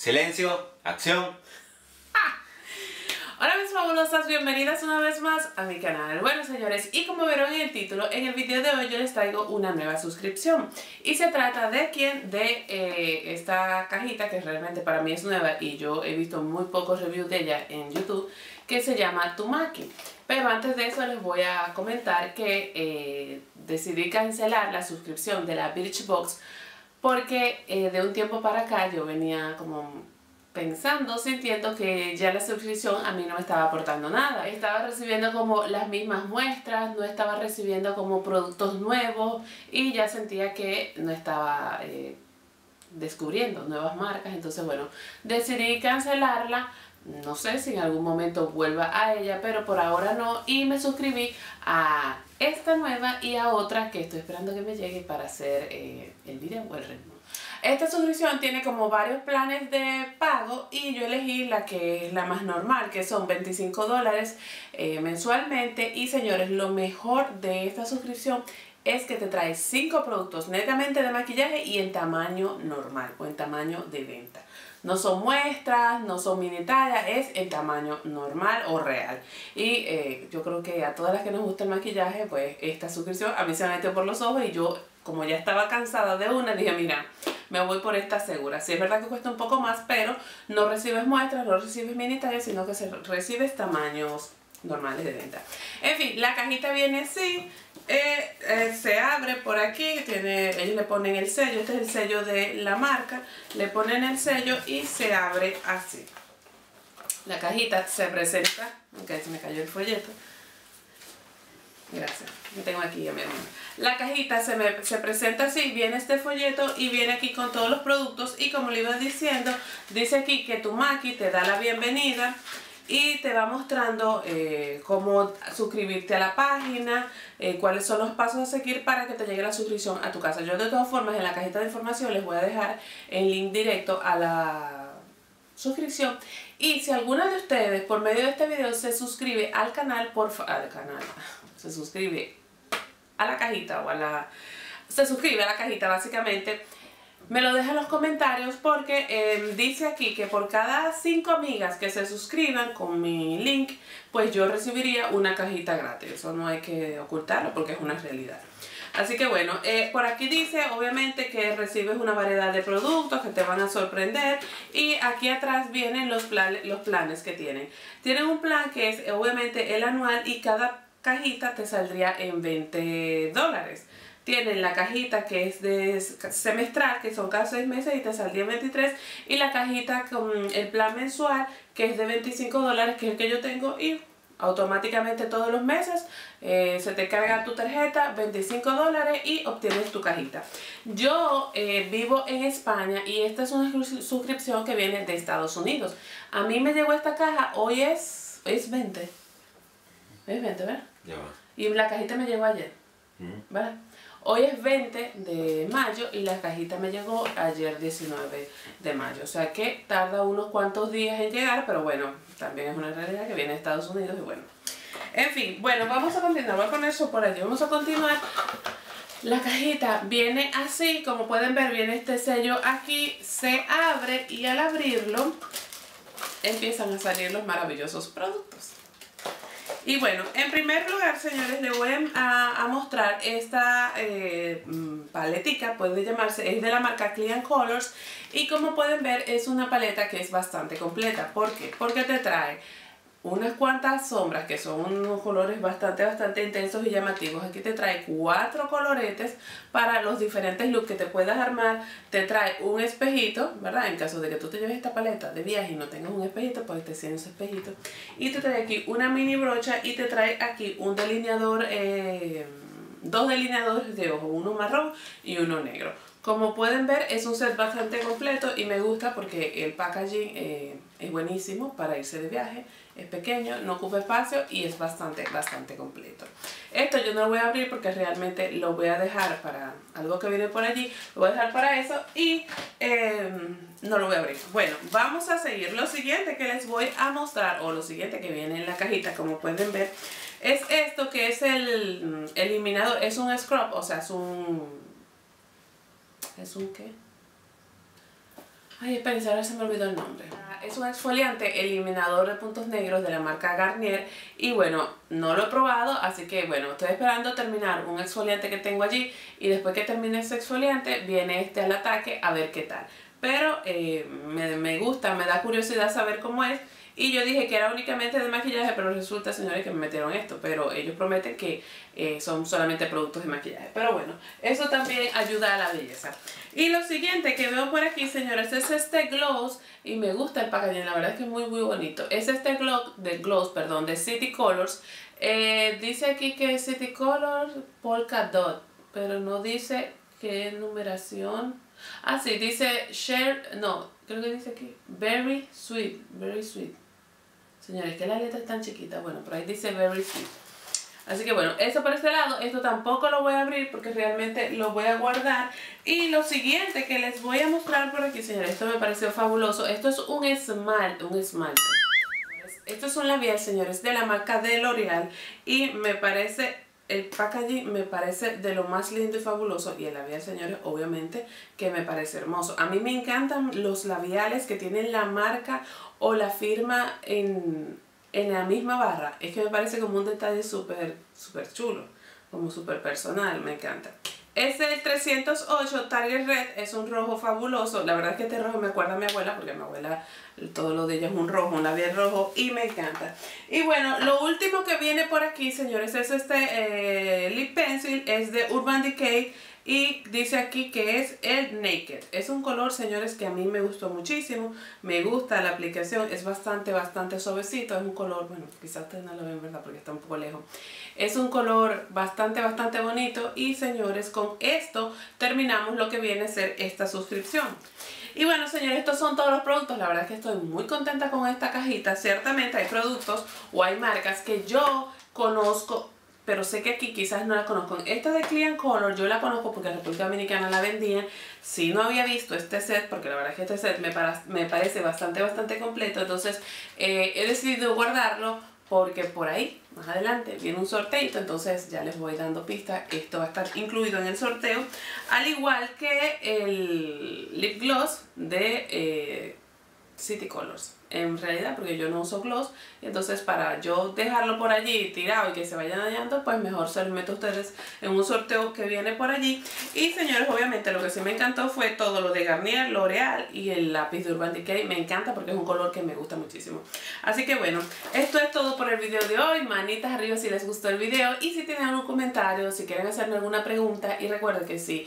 Silencio, acción. Hola mis fabulosas, bienvenidas una vez más a mi canal. Bueno señores, y como vieron en el título, en el video de hoy yo les traigo una nueva suscripción. Y se trata de quién, de eh, esta cajita que realmente para mí es nueva y yo he visto muy pocos reviews de ella en YouTube, que se llama Tumaki. Pero antes de eso les voy a comentar que eh, decidí cancelar la suscripción de la Birchbox porque eh, de un tiempo para acá yo venía como pensando, sintiendo que ya la suscripción a mí no me estaba aportando nada. Estaba recibiendo como las mismas muestras, no estaba recibiendo como productos nuevos y ya sentía que no estaba eh, descubriendo nuevas marcas. Entonces bueno, decidí cancelarla. No sé si en algún momento vuelva a ella, pero por ahora no. Y me suscribí a esta nueva y a otra que estoy esperando que me llegue para hacer eh, el video o el ritmo. Esta suscripción tiene como varios planes de pago y yo elegí la que es la más normal, que son 25 dólares eh, mensualmente. Y señores, lo mejor de esta suscripción es que te trae 5 productos netamente de maquillaje y en tamaño normal o en tamaño de venta. No son muestras, no son mini tallas, es en tamaño normal o real. Y eh, yo creo que a todas las que nos gusta el maquillaje, pues esta suscripción a mí se me metió por los ojos y yo, como ya estaba cansada de una, dije, mira, me voy por esta segura. Sí es verdad que cuesta un poco más, pero no recibes muestras, no recibes mini tallas, sino que recibes tamaños normales de venta. En fin, la cajita viene así, eh, eh, se abre por aquí, tiene, ellos le ponen el sello, este es el sello de la marca, le ponen el sello y se abre así. La cajita se presenta, aunque se me cayó el folleto, gracias, lo tengo aquí ya mi La cajita se, me, se presenta así, viene este folleto y viene aquí con todos los productos y como le iba diciendo, dice aquí que tu maqui te da la bienvenida y te va mostrando eh, cómo suscribirte a la página, eh, cuáles son los pasos a seguir para que te llegue la suscripción a tu casa. Yo de todas formas en la cajita de información les voy a dejar el link directo a la suscripción y si alguna de ustedes por medio de este video se suscribe al canal, por al canal, se suscribe a la cajita o a la... se suscribe a la cajita básicamente me lo deja en los comentarios porque em, dice aquí que por cada 5 amigas que se suscriban con mi link, pues yo recibiría una cajita gratis. Eso no hay que ocultarlo porque es una realidad. Así que bueno, eh, por aquí dice obviamente que recibes una variedad de productos que te van a sorprender y aquí atrás vienen los, los planes que tienen. Tienen un plan que es obviamente el anual y cada cajita te saldría en 20 dólares tienen la cajita que es de semestral, que son cada 6 meses y te saldría 23, y la cajita con el plan mensual, que es de 25 dólares, que es el que yo tengo, y automáticamente todos los meses eh, se te carga tu tarjeta, 25 dólares y obtienes tu cajita. Yo eh, vivo en España y esta es una suscripción que viene de Estados Unidos. A mí me llegó esta caja, hoy es, es 20. Es 20, ¿verdad? Ya va. Y la cajita me llegó ayer, ¿verdad? Hoy es 20 de mayo y la cajita me llegó ayer 19 de mayo. O sea que tarda unos cuantos días en llegar, pero bueno, también es una realidad que viene de Estados Unidos y bueno. En fin, bueno, vamos a continuar. Voy a poner eso por allí. Vamos a continuar. La cajita viene así, como pueden ver, viene este sello aquí, se abre y al abrirlo empiezan a salir los maravillosos productos. Y bueno, en primer lugar, señores, le voy a, mostrar esta eh, mm, paletica, puede llamarse, es de la marca Clean Colors y como pueden ver es una paleta que es bastante completa. ¿Por qué? Porque te trae unas cuantas sombras que son unos colores bastante bastante intensos y llamativos. Aquí te trae cuatro coloretes para los diferentes looks que te puedas armar. Te trae un espejito verdad en caso de que tú te lleves esta paleta de viaje y no tengas un espejito pues te tienes ese espejito. Y te trae aquí una mini brocha y te trae aquí un delineador eh, dos delineadores de ojo uno marrón y uno negro como pueden ver es un set bastante completo y me gusta porque el packaging eh, es buenísimo para irse de viaje, es pequeño, no ocupa espacio y es bastante, bastante completo. Esto yo no lo voy a abrir porque realmente lo voy a dejar para algo que viene por allí, lo voy a dejar para eso y em, no lo voy a abrir. Bueno, vamos a seguir. Lo siguiente que les voy a mostrar, o lo siguiente que viene en la cajita, como pueden ver, es esto que es el eliminador, es un scrub, o sea, es un ¿Es un qué? Ay, espérense, ahora se me olvidó el nombre. Es un exfoliante eliminador de puntos negros de la marca Garnier y bueno, no lo he probado, así que bueno, estoy esperando terminar un exfoliante que tengo allí y después que termine ese exfoliante viene este al ataque a ver qué tal. Pero eh, me, me gusta, me da curiosidad saber cómo es y yo dije que era únicamente de maquillaje, pero resulta, señores, que me metieron esto. Pero ellos prometen que eh, son solamente productos de maquillaje. Pero bueno, eso también ayuda a la belleza. Y lo siguiente que veo por aquí, señores, es este gloss. Y me gusta el packaging, la verdad es que es muy, muy bonito. Es este gloss, de gloss, perdón, de City Colors. Eh, dice aquí que es City Colors Polka Dot. Pero no dice qué numeración. Ah, sí, dice share, no, creo que dice aquí, very sweet, very sweet. Señores, que la letra es tan chiquita. Bueno, por ahí dice very sweet. Así que bueno, eso por este lado. Esto tampoco lo voy a abrir porque realmente lo voy a guardar. Y lo siguiente que les voy a mostrar por aquí, señores, esto me pareció fabuloso. Esto es un esmalte, un esmalte. Esto es un labial, señores, de la marca de L'Oreal. Y me parece el packaging me parece de lo más lindo y fabuloso y el labial, señores, obviamente que me parece hermoso. A mí me encantan los labiales que tienen la marca o la firma en, la misma barra. Es que me parece como un detalle súper, chulo, como súper personal, me encanta. Es el 308 Target Red, es un rojo fabuloso. La verdad es que este rojo me acuerda a mi abuela, porque mi abuela, todo lo de ella es un rojo, un labial rojo, y me encanta. Y bueno, lo último que viene por aquí, señores, es este eh, lip pencil, es de Urban Decay. Y dice aquí que es el Naked. Es un color, señores, que a mí me gustó muchísimo. Me gusta la aplicación. Es bastante, bastante suavecito. Es un color, bueno, quizás ustedes no lo ven, ¿verdad? Porque está un poco lejos. Es un color bastante, bastante bonito. Y, señores, con esto terminamos lo que viene a ser esta suscripción. Y bueno, señores, estos son todos los productos. La verdad es que estoy muy contenta con esta cajita. Ciertamente hay productos o hay marcas que yo conozco pero sé que aquí quizás no la conozco. Esta de Clean Color yo la conozco porque en República Dominicana la vendían. Si no había visto este set, porque la verdad es que este set me, parece bastante, bastante completo, entonces eh, he decidido guardarlo porque por ahí, más adelante, viene un sorteo, entonces ya les voy dando pistas. Esto va a estar incluido en el sorteo, al igual que el lip gloss de eh, City Colors en realidad porque yo no uso gloss. Entonces para yo dejarlo por allí tirado y que se vaya dañando pues mejor se lo meto a ustedes en un sorteo que viene por allí. Y señores obviamente lo que sí me encantó fue todo lo de Garnier, L'Oreal y el lápiz de Urban Decay. Me encanta porque es un color que me gusta muchísimo. Así que bueno esto es todo por el video de hoy. Manitas arriba si les gustó el video. Y si tienen algún comentario si quieren hacerme alguna pregunta y recuerden que si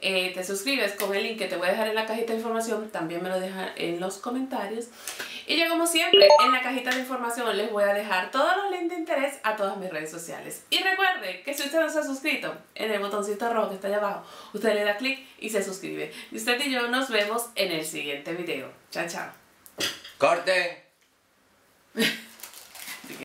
eh, te suscribes con el link que te voy a dejar en la cajita de información, también me lo dejan en los comentarios. Y yo como siempre, en la cajita de información les voy a dejar todos los links de interés a todas mis redes sociales. Y recuerde que si usted no se ha suscrito, en el botoncito rojo que está allá abajo, usted le da clic y se suscribe. Y usted y yo nos vemos en el siguiente video. Chao, chao. ¡Corte!